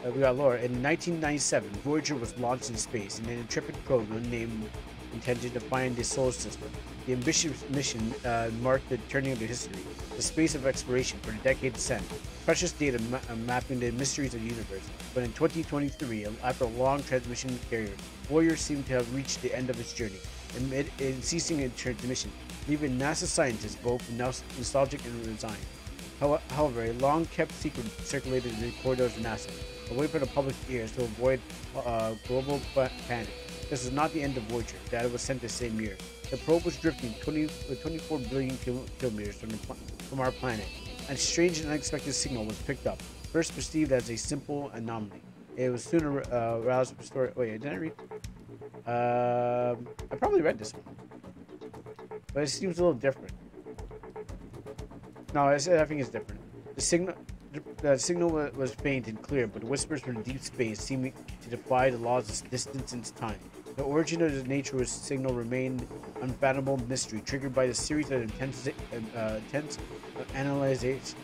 Uh, we got lore. In 1997, Voyager was launched in space in an intrepid probe named intended to find the solar system. The ambitious mission uh, marked the turning of the history, the space of exploration for the decade descent, precious data ma- uh, mapping the mysteries of the universe. But in 2023, after a long transmission carrier, Voyager seemed to have reached the end of its journey. In ceasing its transmission, leaving NASA scientists both nostalgic and resigned. However, a long-kept secret circulated in the corridors of NASA, a way for the public ears to avoid uh, global panic. This is not the end of Voyager. Data was sent the same year. The probe was drifting 20, uh, 24 billion kilometers from, from our planet. A strange and unexpected signal was picked up, first perceived as a simple anomaly. It was soon uh, aroused. Wait, did I read? Um, I probably read this one, but it seems a little different. No, I think it's different. The signal, the signal was faint and clear, but the whispers from deep space seeming to defy the laws of distance and time. The origin of the nature of the signal remained unfathomable mystery, triggered by the series of intense, uh, intense analysis.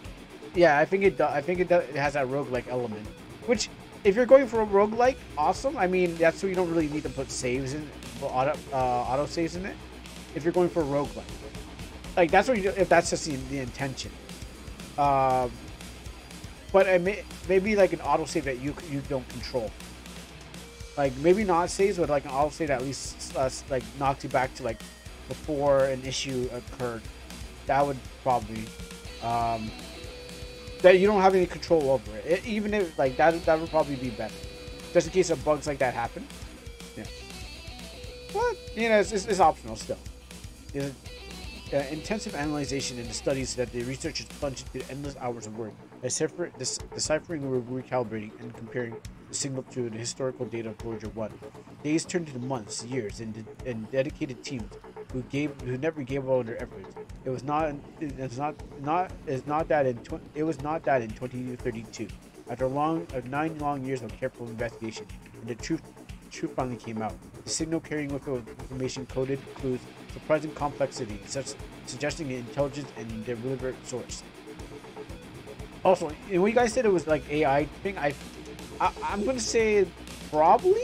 Yeah, I think it. I think it, it has that roguelike element, which, if you're going for a roguelike, awesome. I mean, that's where you don't really need to put saves in, auto uh, auto saves in it. If you're going for a roguelike, like that's what you do. If that's just the, the intention. Um, but I may, maybe like an autosave that you you don't control. Like maybe not saves, but like an autosave that at least uh, like knocks you back to like before an issue occurred. That would probably um, that you don't have any control over it. it. Even if like that, that would probably be better, just in case of bugs like that happen. Yeah, but you know it's, it's, it's optional still. It, uh, intensive and the studies that the researchers plunged into endless hours of work, decipher, deciphering, recalibrating, and comparing the signal to the historical data of Voyager 1. Days turned into months, years, and, and dedicated teams who gave who never gave up on their efforts. It was not it's not not it's not that in it was not that in 2032. After long of nine long years of careful investigation, and the truth truth finally came out. The signal carrying with it information coded clues surprising complexity, such suggesting the intelligence and deliberate source. Also, when you guys said it was like AI thing, I, I I'm gonna say probably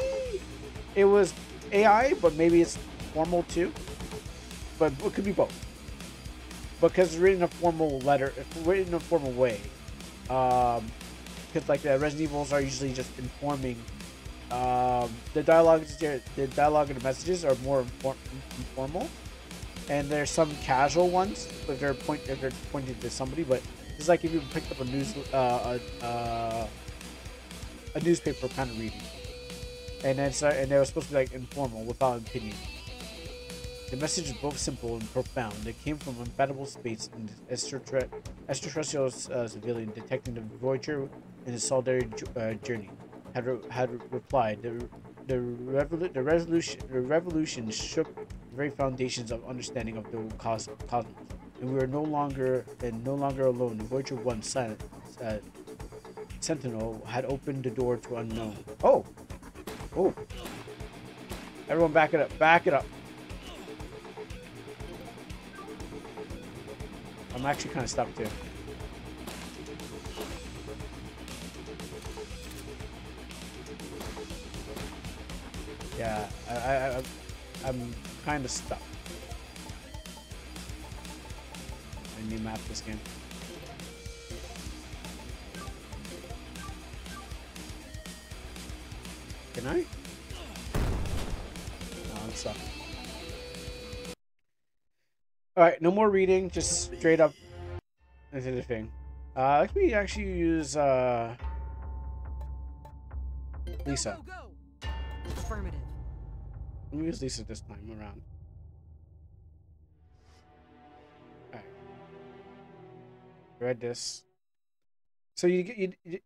it was AI, but maybe it's formal too. But it could be both. Because it's written in a formal letter, written in a formal way. Um, because like the Resident Evils are usually just informing. Um, the dialogue, the dialogue and the messages are more inform- informal, and there's some casual ones if they're point if they're pointing to somebody. But it's like if you picked up a news uh, a, uh, a newspaper kind of reading, and then and they were supposed to be like informal without opinion. The message is both simple and profound. It came from unfathomable space and extraterre- extraterrestrial uh, civilian detecting the Voyager in his solitary uh, journey. Had re- had replied the the, revolu- the resolution the revolution shook the very foundations of understanding of the cos- cosmos, and we are no longer and no longer alone. The Voyager One silent, uh, Sentinel had opened the door to unknown. Oh, oh! Everyone, back it up! Back it up! I'm actually kind of stuck too. Yeah, I, I, I I'm kind of stuck. when they map this game. Can I? No, I'm stuck. Alright, no more reading, just straight up into the thing. Uh, let me actually use, uh... Lisa. Go, go. Affirmative. Let me use Lisa this time around. Alright. Read this. So you get you, you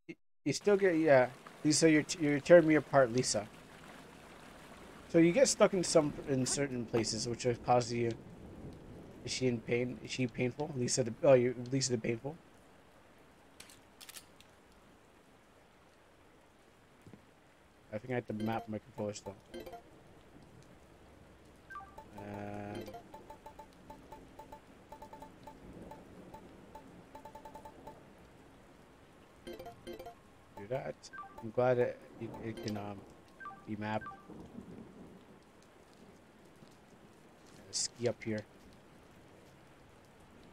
you still get yeah. Lisa, you're you're tearing me apart, Lisa. So you get stuck in some in certain places, which will cause you. Is she in pain? Is she painful? Lisa, the oh, you Lisa the painful. I think I have to map my controller still. Um, do that. I'm glad it, it, it can um, be mapped. Ski up here.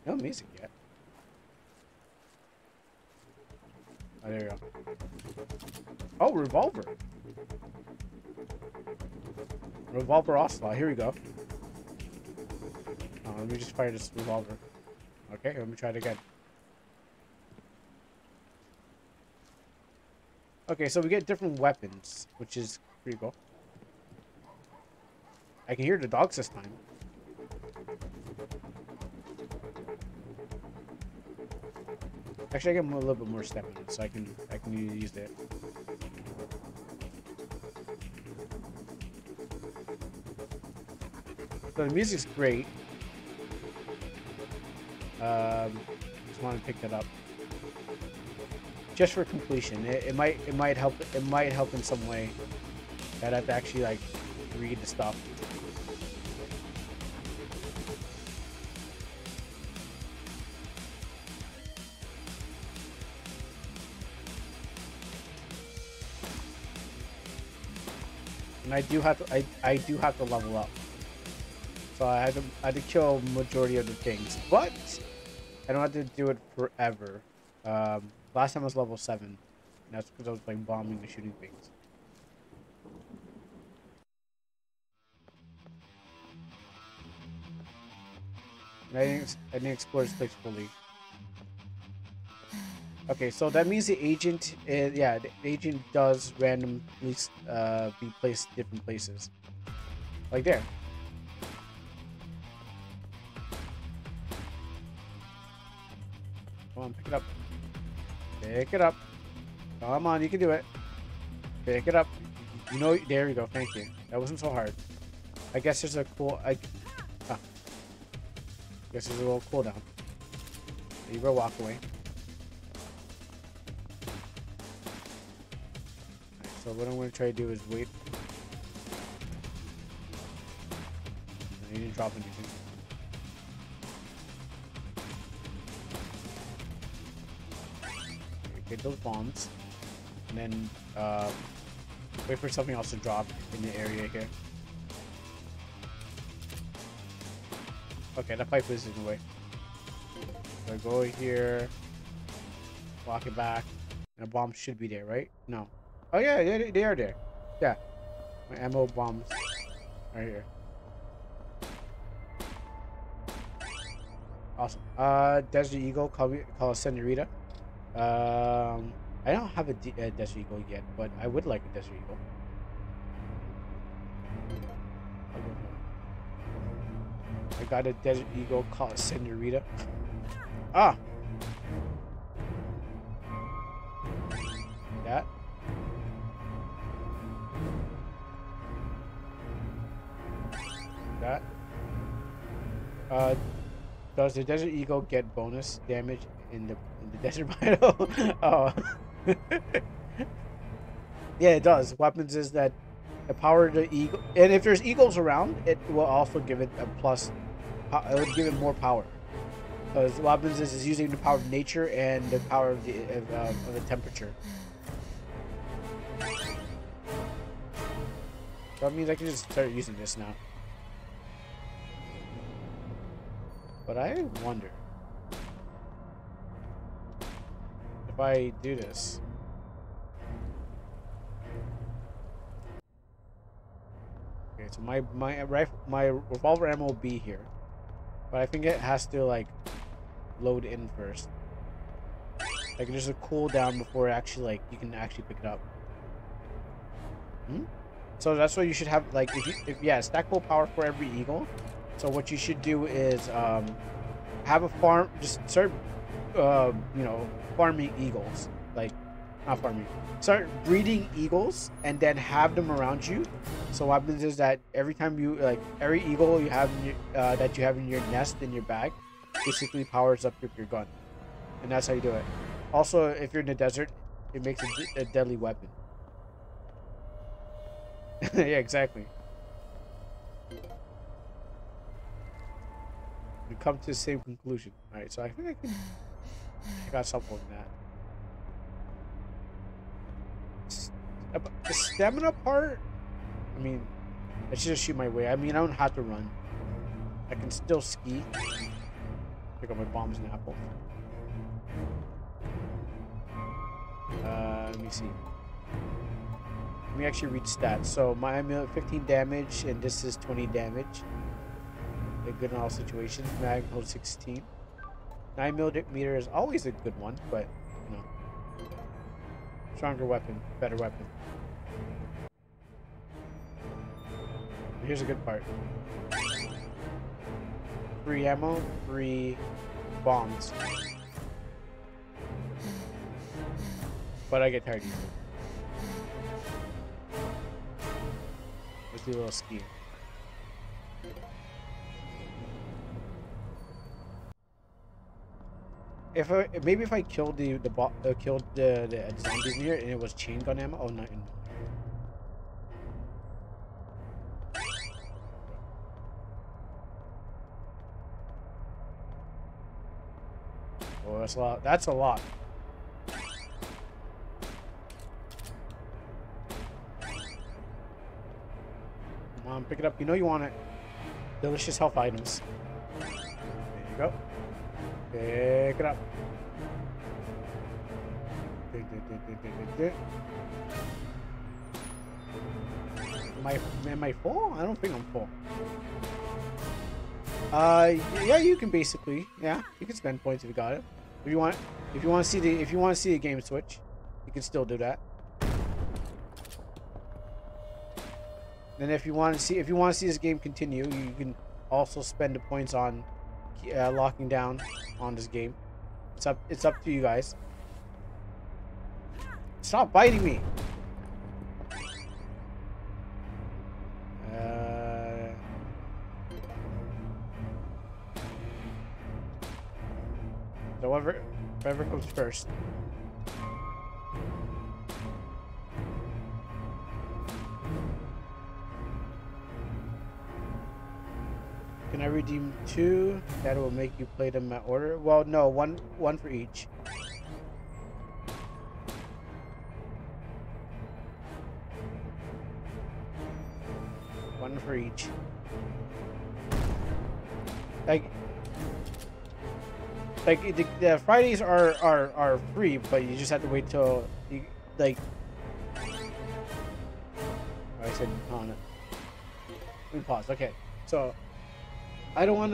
No music yet. Oh, there you go. Oh, revolver. Revolver Ocelot. Here we go. Oh, let me just fire this revolver. Okay, let me try it again. Okay, so we get different weapons, which is pretty cool. I can hear the dogs this time. Actually, I get a little bit more step it, so I can I can use it. So the music's great. Um, just want to pick that up. Just for completion, it, it might it might help it might help in some way. That I have to actually like read the stuff. And I do have to I, I do have to level up. So I had to I had to kill majority of the things. But I don't have to do it forever. Um, last time I was level seven. And that's because I was like bombing and shooting things. And I didn't, I didn't explore this place fully. Okay, so that means the agent, is, yeah, the agent does randomly uh, be placed different places. Like there. Come on, pick it up. Pick it up. Come on, you can do it. Pick it up. You know, there you go. Thank you. That wasn't so hard. I guess there's a cool. I ah. guess there's a little cooldown. You go. Walk away. So what I'm going to try to do is wait. You didn't drop anything. Get those bombs. And then uh, wait for something else to drop in the area here. Okay, that pipe is in the way. So I go here, walk it back, and a bomb should be there, right? No. Oh yeah, yeah, they are there. Yeah. My ammo bombs. Right here. Awesome. Uh, Desert Eagle, call me, call Senorita. Um, I don't have a, D a Desert Eagle yet, but I would like a Desert Eagle. I got a Desert Eagle called Senorita. Ah! That. That. Uh, does the Desert Eagle get bonus damage in the in the *laughs* desert biome? *laughs* oh. *laughs* yeah, it does. Weapons is that the power of the eagle, and if there's eagles around, it will also give it a plus. It would give it more power. Because weapons is, is using the power of nature and the power of the of, uh, of the temperature. So that means I can just start using this now. But I wonder, if I do this. Okay, so my my rifle my revolver ammo will be here, but I think it has to like load in first. Like there's a cooldown before actually like you can actually pick it up. Hmm? So that's what you should have like if you if yeah stackable power for every eagle. So what you should do is um, have a farm just start uh, you know farming eagles. Like not farming. Start breeding eagles and then have them around you. So what happens is that every time you like every eagle you have in your, uh, that you have in your nest in your bag basically powers up your, your gun. And that's how you do it. Also if you're in the desert it makes a, a deadly weapon. *laughs* Yeah exactly. We come to the same conclusion. All right so i think i can *sighs* *laughs* I got something on that. The stamina part, I mean, I should just shoot my way. I mean, I don't have to run. I can still ski. Pick up my bombs and apple. Uh, let me see. Let me actually read stats. So my ammo 15 damage, and this is 20 damage. A good in all situations. Mag hold 16. 9 millimeter is always a good one, but, you know. Stronger weapon, better weapon. Here's a good part. Free ammo, free bombs. But I get tired easily. Let's do a little skiing. If I maybe if I killed the the bo- uh, killed the, the zombies here and it was chain gun ammo. Oh no, no. Oh, that's a lot. That's a lot. Come on, pick it up. You know you want it. Delicious health items. There you go. Pick it up. Am I, am I full? I don't think I'm full. Uh, yeah, you can basically, yeah, you can spend points if you got it. If you want, if you want to see the, if you want to see the game switch, you can still do that. Then if you want to see, if you want to see this game continue, you can also spend the points on uh, locking down on this game. It's up, it's up to you guys. Stop biting me. Uh, whoever, whoever comes first. Can I redeem two? That will make you play them at order. Well, no, one, one for each. One for each. Like, like the, the Fridays are, are are free, but you just have to wait till you like. I said on it. Me pause. Okay, so I don't want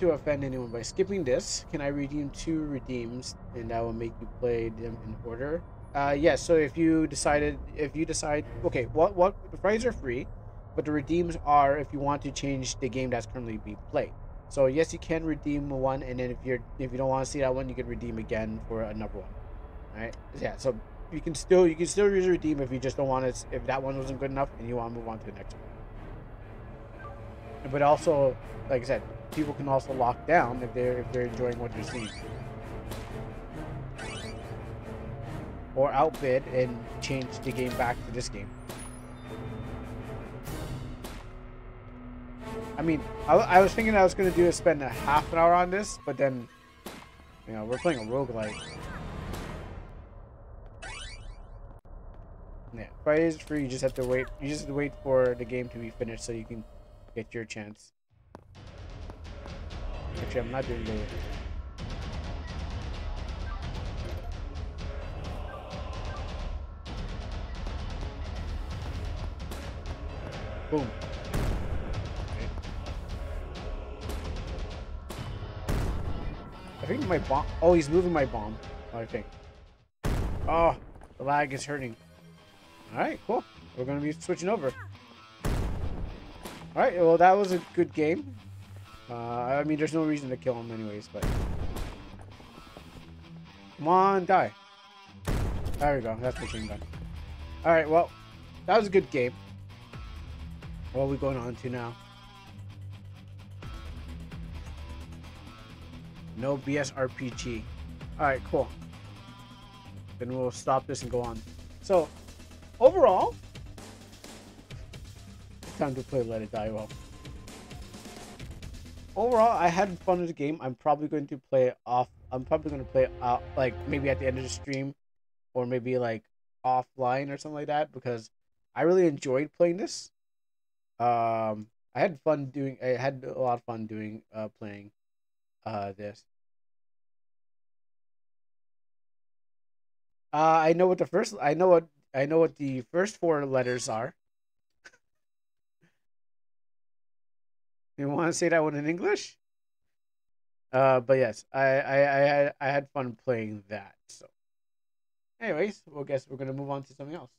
to offend anyone by skipping this. Can I redeem two redeems, and that will make you play them in order? Uh, yes. Yeah, so if you decided, if you decide, okay, what what the Fridays are free, but the redeems are if you want to change the game that's currently being played. So yes, you can redeem one, and then if you're if you don't want to see that one, you can redeem again for another one. Right? Yeah. So you can still you can still use redeem if you just don't want to if that one wasn't good enough and you want to move on to the next one. But also, like I said, people can also lock down if they're if they're enjoying what they're seeing. Or outbid and change the game back to this game. I mean, I, I was thinking I was going to do is spend a half an hour on this, but then, you know, we're playing a roguelike. Yeah, Fridays is free. You just have to wait. You just have to wait for the game to be finished so you can Get your chance. Actually, I'm not doing the... Boom. I think my bomb... Oh, he's moving my bomb. I think. Oh, the lag is hurting. Alright, cool. We're going to be switching over. All right. Well, that was a good game. Uh, I mean, there's no reason to kill him anyways, but come on, die. There we go. That's the machine gun. All right. Well, that was a good game. What are we going on to now? No BS RPG. Alright, cool. Then we'll stop this and go on. So, overall, time to play Let It Die Well. Overall, I had fun with the game. I'm probably going to play off. I'm probably going to play out, like, maybe at the end of the stream, or maybe, like, offline or something like that, because I really enjoyed playing this. Um, I had fun doing. I had a lot of fun doing uh playing uh this. Uh, I know what the first. I know what I know what the first four letters are. You want to say that one in English? Uh, but yes, I I I had I had fun playing that. So, anyways, well, guess we're gonna move on to something else.